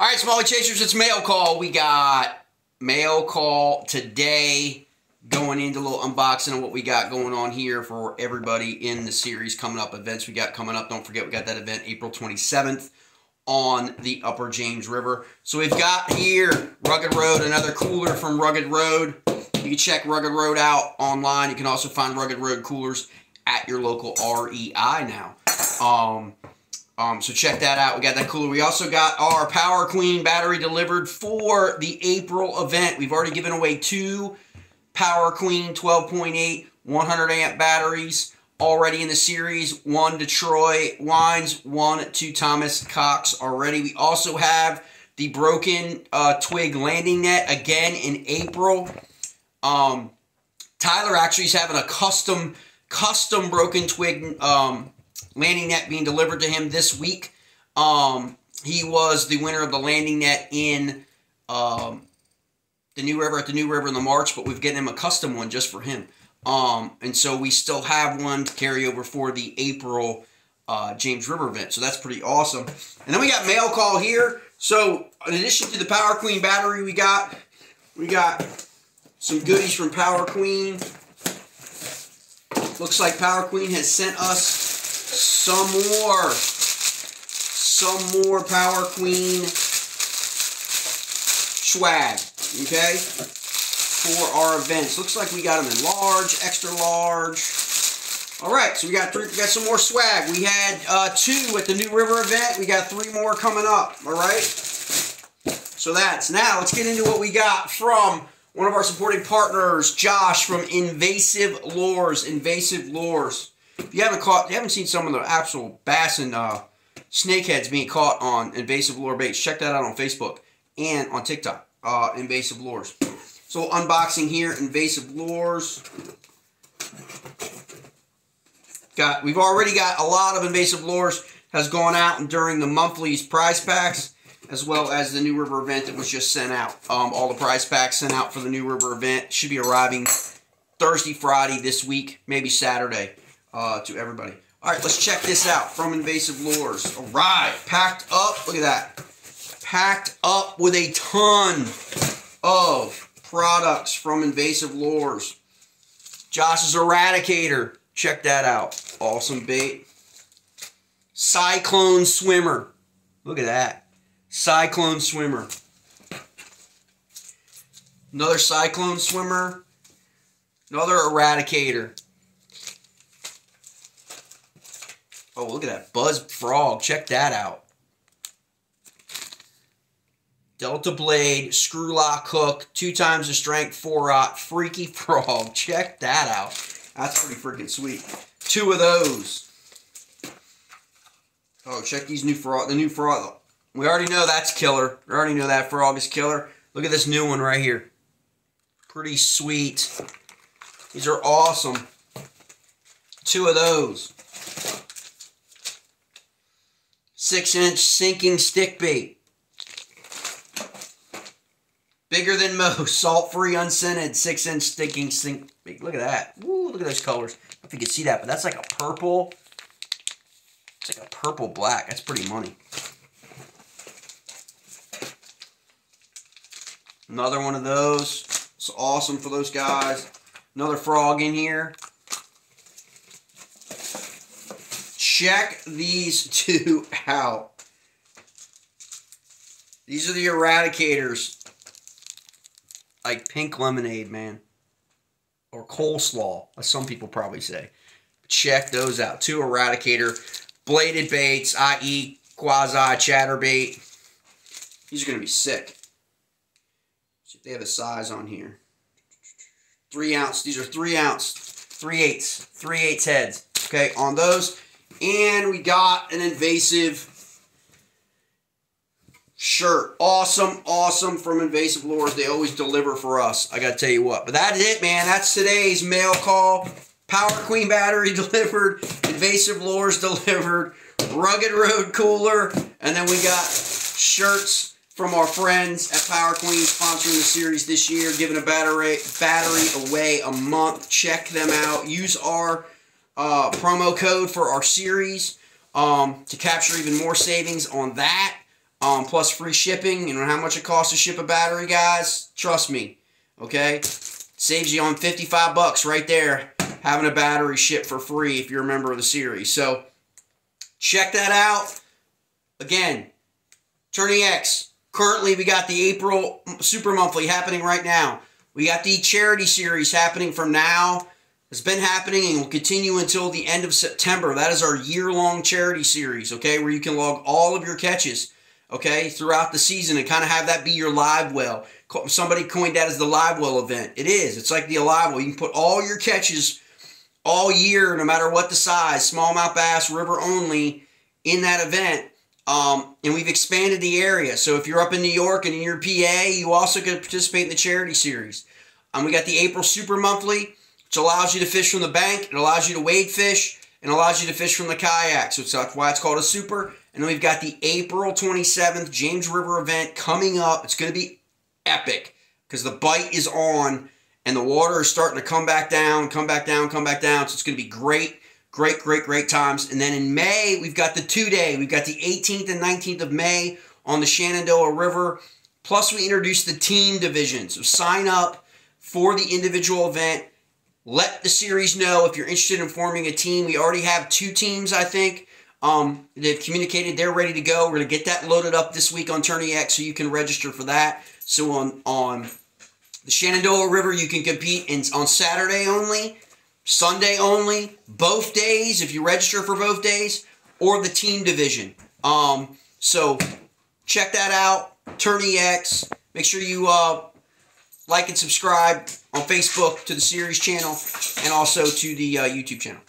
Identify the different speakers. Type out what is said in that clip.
Speaker 1: All right, Smallie Chasers, it's mail call. We got mail call today going into a little unboxing of what we got going on here for everybody in the series coming up, events we got coming up. Don't forget, we got that event April 27th on the Upper James River. So we've got here Rugged Road, another cooler from Rugged Road. You can check Rugged Road out online. You can also find Rugged Road coolers at your local REI now. Um, um, so check that out. We got that cooler. We also got our Power Queen battery delivered for the April event. We've already given away two Power Queen 12.8 100 amp batteries already in the series. One to Troy Wines, one to Thomas Cox already. We also have the broken uh, twig landing net again in April. Um, Tyler actually is having a custom custom broken twig um, landing net being delivered to him this week. Um, he was the winner of the landing net in um, the New River at the New River in the March, but we've given him a custom one just for him. Um, and so we still have one to carry over for the April uh, James River event. So that's pretty awesome. And then we got mail call here. So in addition to the Power Queen battery, we got we got some goodies from Power Queen. Looks like Power Queen has sent us some more. Some more Power Queen swag. Okay? For our events. Looks like we got them in large, extra large. Alright, so we got three, we got some more swag. We had uh, two at the New River event. We got three more coming up. Alright? So that's now let's get into what we got from one of our supporting partners, Josh from Invasive Lures. Invasive Lures. If you haven't caught, you haven't seen some of the actual bass and uh, snakeheads being caught on invasive lure baits, check that out on Facebook and on TikTok. Uh, invasive lures. So unboxing here, invasive lures. Got we've already got a lot of invasive lures has gone out and during the monthly's prize packs as well as the New River event that was just sent out. Um, all the prize packs sent out for the New River event should be arriving Thursday, Friday this week, maybe Saturday uh, to everybody. All right, let's check this out from Invasive Lures. All right, packed up. Look at that. Packed up with a ton of products from Invasive Lures. Josh's Eradicator. Check that out. Awesome bait. Cyclone Swimmer. Look at that. Cyclone Swimmer. Another Cyclone Swimmer. Another Eradicator. Oh, look at that. Buzz Frog. Check that out. Delta Blade, screw lock hook, two times the strength, four aught, freaky frog. Check that out. That's pretty freaking sweet. Two of those. Oh, check these new frog. The new frog. We already know that's killer. We already know that frog is killer. Look at this new one right here. Pretty sweet. These are awesome. Two of those. Six inch sinking stick bait. Bigger than most. Salt free, unscented. Six inch stinking sink bait. Look at that. Ooh, look at those colors. I don't know if you can see that, but that's like a purple. It's like a purple black. That's pretty money. Another one of those. It's awesome for those guys. Another frog in here. Check these two out. These are the eradicators. Like pink lemonade, man. Or coleslaw, as some people probably say. Check those out. Two eradicator bladed baits, i.e. quasi chatterbait. These are going to be sick. See if they have a size on here. Three ounce. These are three ounce. Three eighths. Three eighths heads. Okay, on those. And we got an invasive shirt. Awesome, awesome from Invasive Lures. They always deliver for us. I got to tell you what. But that's it, man. That's today's mail call. Power Queen battery delivered. Invasive Lures delivered. Rugged Road cooler. And then we got shirts from our friends at Power Queen sponsoring the series this year, giving a battery battery away a month. Check them out. Use our uh, promo code for our series um, to capture even more savings on that. um, plus free shipping. You know how much it costs to ship a battery, guys? Trust me, okay? Saves you on 55 bucks right there having a battery shipped for free if you're a member of the series. So check that out. Again, Tourney X. Currently, we got the April Super Monthly happening right now. We got the Charity Series happening from now. It's been happening and will continue until the end of September. That is our year-long charity series, okay, where you can log all of your catches, okay, throughout the season and kind of have that be your live well. Somebody coined that as the live well event. It is. It's like the alive well. You can put all your catches all year, no matter what the size, smallmouth bass, river only, in that event. Um, and we've expanded the area. So if you're up in New York and in your PA, you also can participate in the charity series. Um, we got the April Super Monthly, which allows you to fish from the bank. It allows you to wade fish and allows you to fish from the kayak. So that's why it's called a super. And then we've got the April 27th James River event coming up. It's going to be epic because the bite is on and the water is starting to come back down, come back down, come back down. So it's going to be great, great, great, great times. And then in May, we've got the two day. We've got the 18th and 19th of May on the Shenandoah River. Plus, we introduced the team division. So sign up for the individual event. Let the series know if you're interested in forming a team. We already have two teams, I think. Um, they've communicated they're ready to go. We're to get that loaded up this week on Tourney X so you can register for that. So on, on the Shenandoah River, you can compete in, on Saturday only, Sunday only, both days if you register for both days, or the team division. Um, so check that out. Tourney X. Make sure you uh, like and subscribe on Facebook to the series channel and also to the uh, YouTube channel.